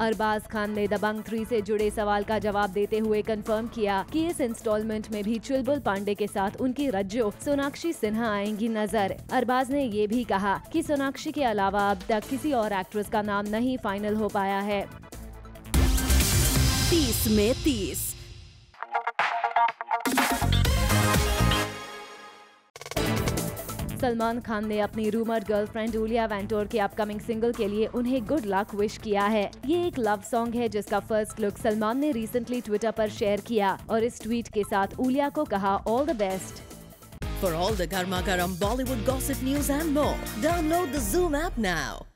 अरबाज खान ने दबंग थ्री से जुड़े सवाल का जवाब देते हुए कंफर्म किया कि इस इंस्टॉलमेंट में भी चुलबुल पांडे के साथ उनकी रज्जो सोनाक्षी सिन्हा आएँगी नज़र। अरबाज ने ये भी कहा कि सोनाक्षी के अलावा अब तक किसी और एक्ट्रेस का नाम नहीं फाइनल हो पाया है। तीस में तीस। सलमान खान ने अपनी रूमर गर्लफ्रेंड उलिया वेंटोर के अपकमिंग सिंगल के लिए उन्हें गुड लक विश किया है ये एक लव सॉन्ग है जिसका फ़र्स्ट लुक सलमान ने रिसेंटली ट्विटर पर शेयर किया और इस ट्वीट के साथ उलिया को कहा all the best for all the गर्म Bollywood gossip news and more, download the.